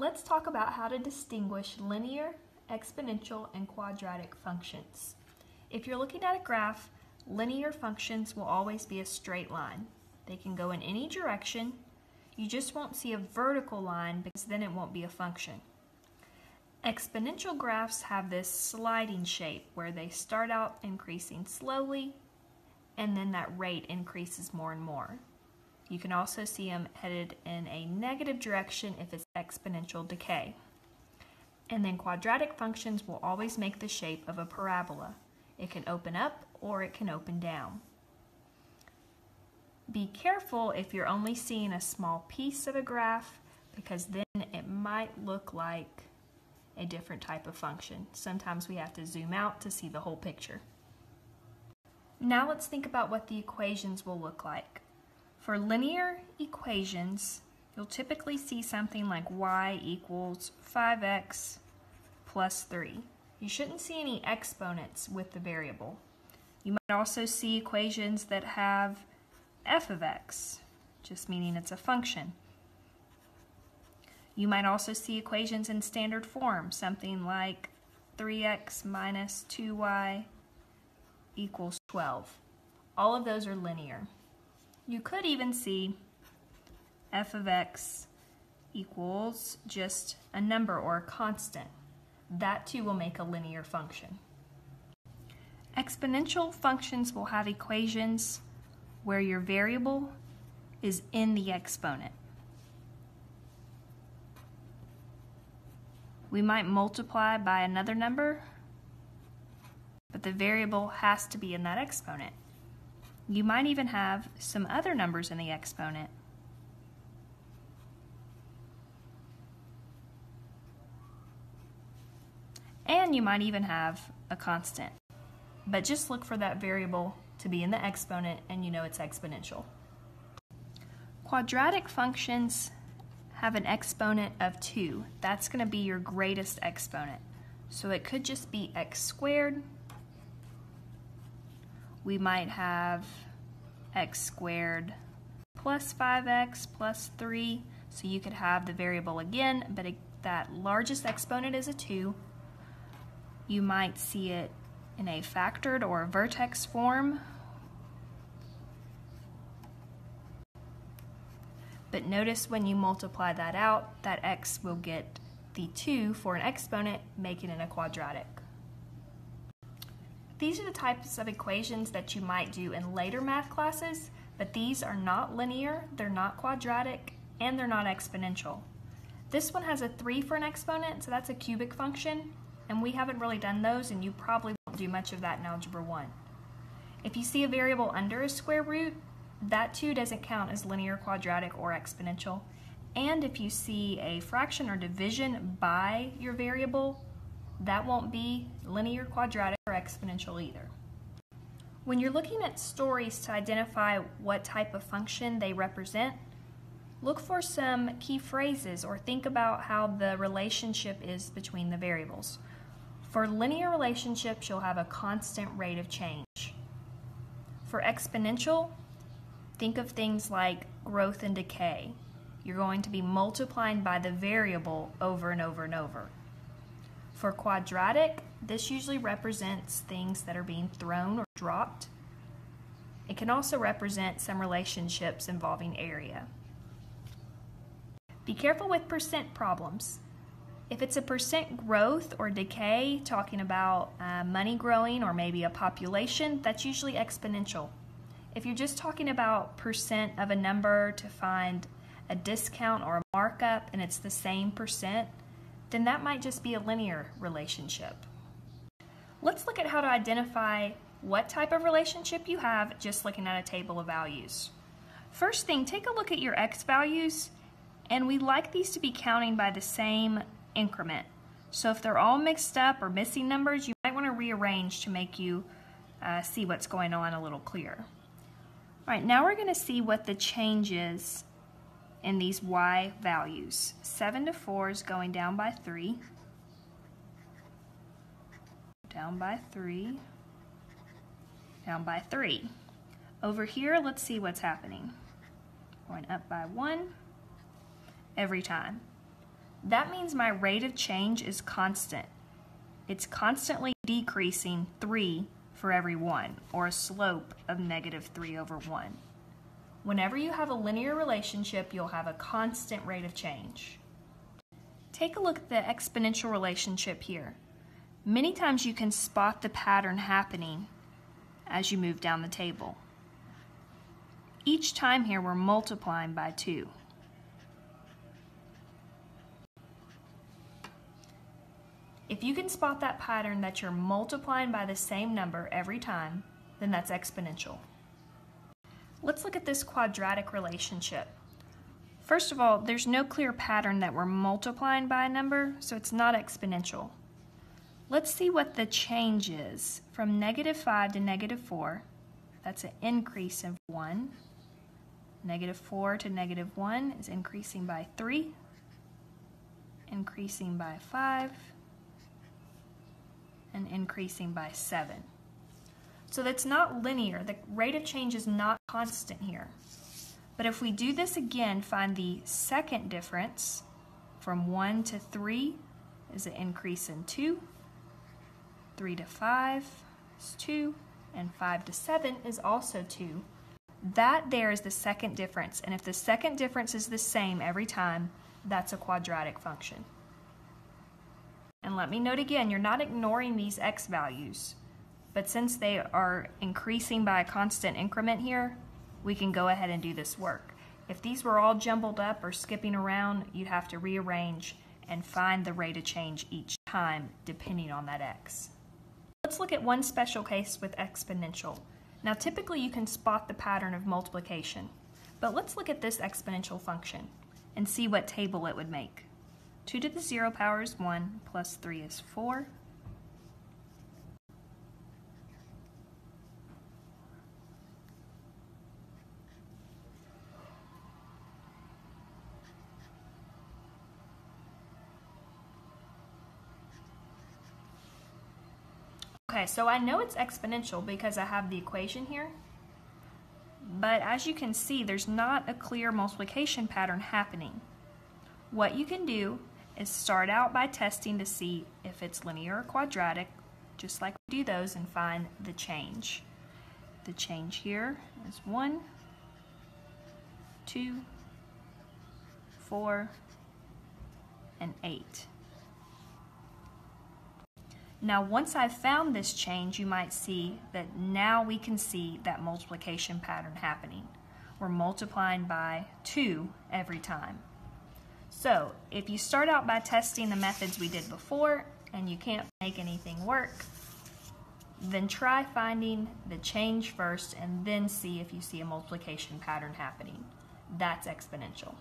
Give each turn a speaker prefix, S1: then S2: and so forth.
S1: Let's talk about how to distinguish linear, exponential, and quadratic functions. If you're looking at a graph, linear functions will always be a straight line. They can go in any direction. You just won't see a vertical line because then it won't be a function. Exponential graphs have this sliding shape where they start out increasing slowly and then that rate increases more and more. You can also see them headed in a negative direction if it's exponential decay. And then quadratic functions will always make the shape of a parabola. It can open up or it can open down. Be careful if you're only seeing a small piece of a graph because then it might look like a different type of function. Sometimes we have to zoom out to see the whole picture. Now let's think about what the equations will look like. For linear equations, you'll typically see something like y equals 5x plus 3. You shouldn't see any exponents with the variable. You might also see equations that have f of x, just meaning it's a function. You might also see equations in standard form, something like 3x minus 2y equals 12. All of those are linear. You could even see f of x equals just a number or a constant. That too will make a linear function. Exponential functions will have equations where your variable is in the exponent. We might multiply by another number but the variable has to be in that exponent. You might even have some other numbers in the exponent. And you might even have a constant. But just look for that variable to be in the exponent and you know it's exponential. Quadratic functions have an exponent of 2. That's going to be your greatest exponent. So it could just be x squared we might have x squared plus 5x plus 3. So you could have the variable again, but that largest exponent is a 2. You might see it in a factored or a vertex form. But notice when you multiply that out, that x will get the 2 for an exponent, making it a quadratic. These are the types of equations that you might do in later math classes, but these are not linear, they're not quadratic, and they're not exponential. This one has a 3 for an exponent, so that's a cubic function, and we haven't really done those, and you probably won't do much of that in Algebra 1. If you see a variable under a square root, that too doesn't count as linear, quadratic, or exponential. And if you see a fraction or division by your variable, that won't be linear, quadratic, or exponential either. When you're looking at stories to identify what type of function they represent, look for some key phrases or think about how the relationship is between the variables. For linear relationships, you'll have a constant rate of change. For exponential, think of things like growth and decay. You're going to be multiplying by the variable over and over and over. For quadratic, this usually represents things that are being thrown or dropped. It can also represent some relationships involving area. Be careful with percent problems. If it's a percent growth or decay, talking about uh, money growing or maybe a population, that's usually exponential. If you're just talking about percent of a number to find a discount or a markup and it's the same percent, then that might just be a linear relationship. Let's look at how to identify what type of relationship you have just looking at a table of values. First thing, take a look at your x values, and we like these to be counting by the same increment. So if they're all mixed up or missing numbers, you might want to rearrange to make you uh, see what's going on a little clearer. All right, now we're going to see what the change is in these y values. 7 to 4 is going down by 3. Down by 3. Down by 3. Over here, let's see what's happening. Going up by 1 every time. That means my rate of change is constant. It's constantly decreasing 3 for every 1, or a slope of negative 3 over 1. Whenever you have a linear relationship, you'll have a constant rate of change. Take a look at the exponential relationship here. Many times you can spot the pattern happening as you move down the table. Each time here we're multiplying by 2. If you can spot that pattern that you're multiplying by the same number every time, then that's exponential. Let's look at this quadratic relationship. First of all, there's no clear pattern that we're multiplying by a number, so it's not exponential. Let's see what the change is. From negative 5 to negative 4, that's an increase of 1. Negative 4 to negative 1 is increasing by 3, increasing by 5, and increasing by 7. So that's not linear. The rate of change is not constant here. But if we do this again, find the second difference from 1 to 3 is an increase in 2, 3 to 5 is 2, and 5 to 7 is also 2. That there is the second difference, and if the second difference is the same every time, that's a quadratic function. And let me note again, you're not ignoring these x values, but since they are increasing by a constant increment here, we can go ahead and do this work. If these were all jumbled up or skipping around, you'd have to rearrange and find the rate of change each time depending on that x. Let's look at one special case with exponential. Now typically you can spot the pattern of multiplication, but let's look at this exponential function and see what table it would make. 2 to the 0 power is 1, plus 3 is 4. Okay, so I know it's exponential because I have the equation here. But as you can see, there's not a clear multiplication pattern happening. What you can do is start out by testing to see if it's linear or quadratic, just like we do those, and find the change. The change here is 1, 2, 4, and 8. Now once I've found this change, you might see that now we can see that multiplication pattern happening. We're multiplying by 2 every time. So if you start out by testing the methods we did before and you can't make anything work, then try finding the change first and then see if you see a multiplication pattern happening. That's exponential.